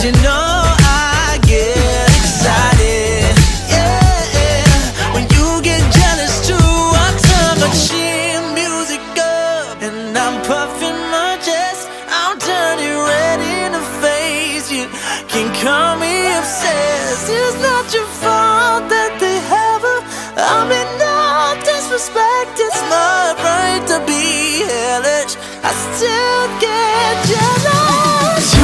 You know I get excited. Yeah, when you get jealous too, I turn my chin music up and I'm puffing my chest. I'm turning red in the face. You can call me obsessed. It's not your fault that they have her. I mean, no disrespect. It's my right to be. I still get jealous.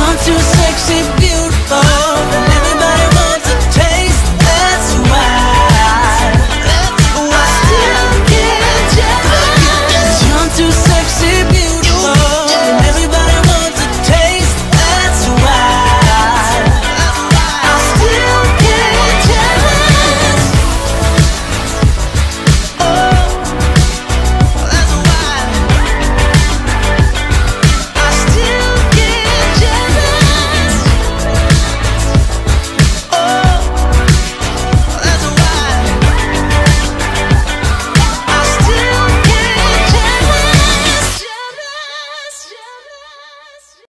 I'm too sexy, beautiful.